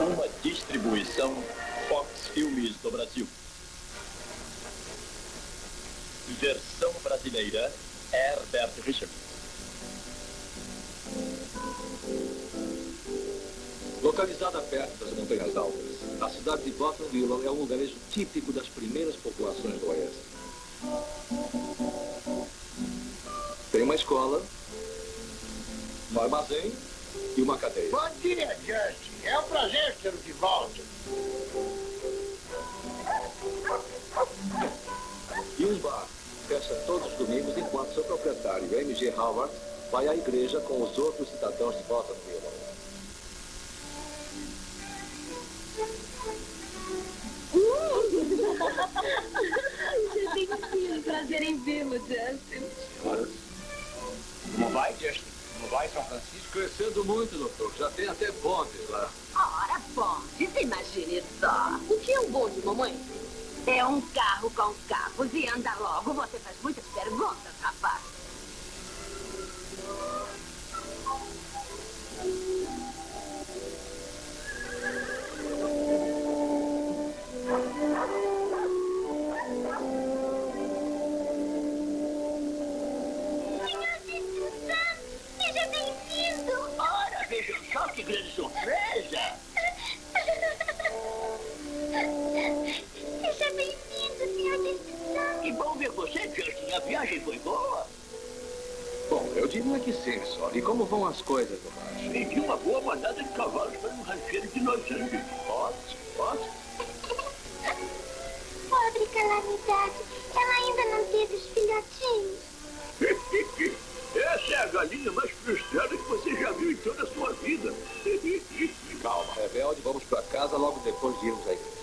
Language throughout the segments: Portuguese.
Uma distribuição Fox Filmes do Brasil. Versão brasileira Herbert Richard. Localizada perto das Montanhas Altas, a cidade de Bottomville é um lugarejo típico das primeiras populações do Oeste. Tem uma escola, um armazém e uma cadeia. Bom dia, Justin. É um prazer tê-lo de volta. E um bar fecha todos os domingos enquanto seu proprietário, M.G. Howard, vai à igreja com os outros cidadãos de Bottomville. Já tenho prazer em vê-lo, Justin. Vai, São Francisco? Crescendo muito, doutor. Já tem até bonde lá. Ora, bonde, imagine só. O que é um bonde, mamãe? É um carro com cabos e anda logo. Você faz muitas perguntas, rapaz. Grande surpresa. Seja bem-vindo, senhor Destinado! Que bom ver você, Justin. A viagem foi boa. Bom, eu diria que sim, só. E como vão as coisas, Tomás? Vendi uma boa mandada de cavalos para um rancheiro de Los Angeles. Ótimo, ótimo. Pobre calamidade, ela ainda não teve os filhotinhos. Depois de irmos à igreja.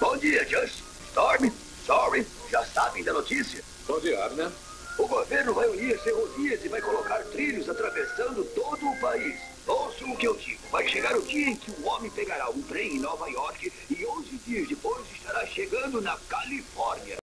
Bom dia, Justin. Storm, Sorry, já sabem da notícia. Bom dia, Abner. O governo vai unir as ferrovias e vai colocar trilhos atravessando todo o país. Ouçam o que eu digo. Vai chegar o dia em que o homem pegará um trem em Nova York e 11 dias depois estará chegando na Califórnia.